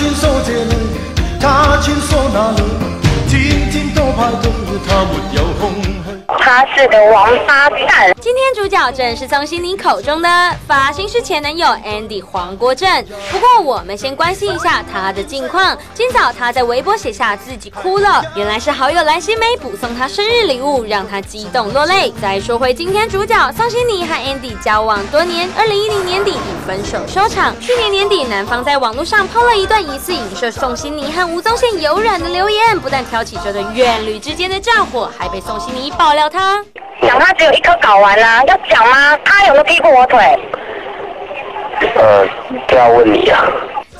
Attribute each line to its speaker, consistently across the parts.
Speaker 1: 穿梭这里，他穿梭那里，天天都派对，他没有
Speaker 2: 他是个王八蛋。
Speaker 3: 今天主角正是宋心妮口中的发型师前男友 Andy 黄国正。不过我们先关心一下他的近况。今早他在微博写下自己哭了，原来是好友蓝心湄补送他生日礼物，让他激动落泪。再说回今天主角宋心妮和 Andy 交往多年，二零一零年底以分手收场。去年年底，男方在网络上抛了一段疑似影射宋心妮和吴宗宪有染的留言，不但挑起这对怨侣之间的战火，还被宋心妮爆料他。
Speaker 2: 讲他只有一颗睾丸啊，要讲吗？他有没有踢过我腿？
Speaker 4: 呃，这要问你啊。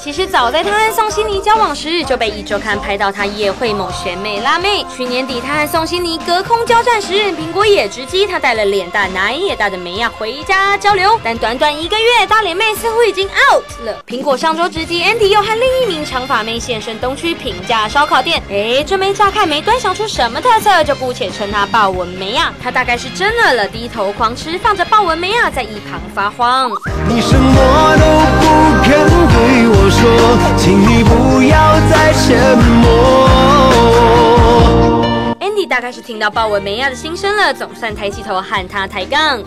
Speaker 3: 其实早在他和宋心妮交往时，就被一周刊拍到他夜会某选美辣妹。去年底他和宋心妮隔空交战时，苹果也直击他带了脸大奶也大的梅亚回家交流。但短短一个月，大脸妹似乎已经 out 了。苹果上周直击 Andy 又和另一名长发妹现身东区平价烧烤店。哎，这妹乍看没端详出什么特色，就姑且称她豹纹梅亚。她大概是真饿了，低头狂吃，放着豹纹梅亚在一旁发慌。
Speaker 1: 你什么说，请你不要再沉默。
Speaker 3: Andy 大概是听到豹纹梅亚的心声了，总算抬起头和他抬杠。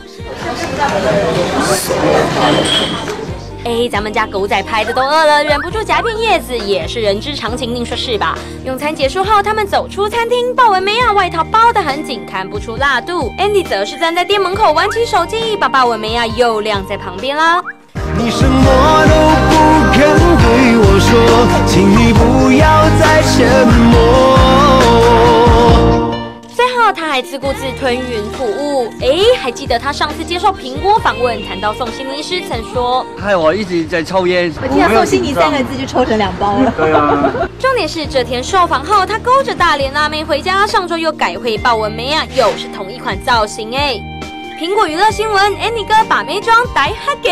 Speaker 3: 哎，咱们家狗仔拍的都饿了，忍不住夹片叶子，也是人之常情，您说是吧？用餐结束后，他们走出餐厅，豹纹梅亚外套包得很紧，看不出辣度。Andy 则是站在店门口玩起手机，把豹纹梅亚又晾在旁边啦。
Speaker 1: 你什么都
Speaker 3: 他还自顾自吞云吐雾。哎，还记得他上次接受苹果访问，谈到宋心妮时曾说。
Speaker 5: 害我一直在抽烟。
Speaker 6: 我听到“宋心妮”三个字就抽成两包了。
Speaker 5: 对啊，
Speaker 3: 重点是这天受访后，他勾着大脸辣妹回家，上周又改回豹纹眉啊，又是同一款造型哎。苹果娱乐新闻，Andy 哥把妹装呆哈给。